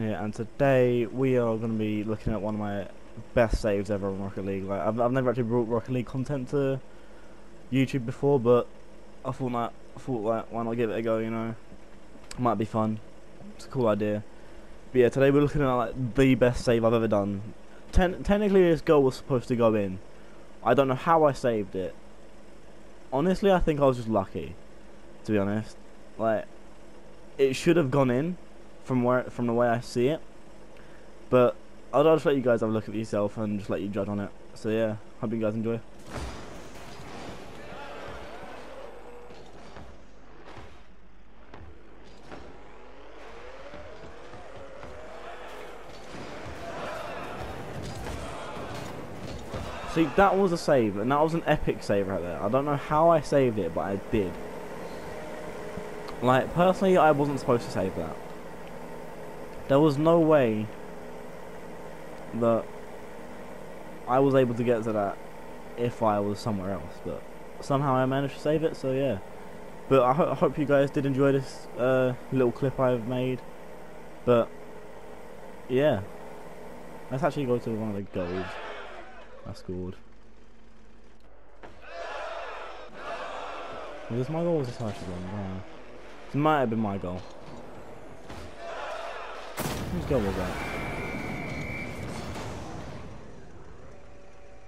Yeah, and today we are going to be looking at one of my best saves ever on Rocket League. Like I've, I've never actually brought Rocket League content to YouTube before, but I thought that I thought like why not give it a go? You know, might be fun. It's a cool idea. But yeah, today we're looking at like the best save I've ever done. Ten technically, this goal was supposed to go in. I don't know how I saved it. Honestly, I think I was just lucky. To be honest, like it should have gone in from where from the way I see it. But I'll, I'll just let you guys have a look at yourself and just let you judge on it. So yeah, hope you guys enjoy. See, that was a save, and that was an epic save right there. I don't know how I saved it, but I did. Like, personally, I wasn't supposed to save that. There was no way that I was able to get to that if I was somewhere else, but somehow I managed to save it, so yeah. But I, ho I hope you guys did enjoy this uh, little clip I've made. But, yeah. Let's actually go to one of the goals I scored. Was this my goal or was this actually one? It might have been my goal. That?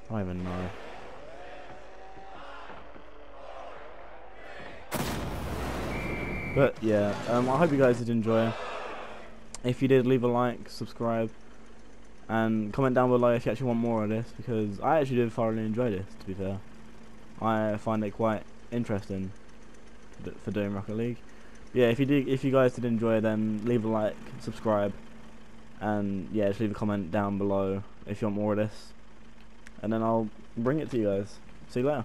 I don't even know. But yeah, um, I hope you guys did enjoy. If you did, leave a like, subscribe, and comment down below if you actually want more of this because I actually did thoroughly enjoy this. To be fair, I find it quite interesting for doing Rocket League yeah, if you did, if you guys did enjoy, then leave a like, subscribe, and yeah, just leave a comment down below if you want more of this, and then I'll bring it to you guys. See you later.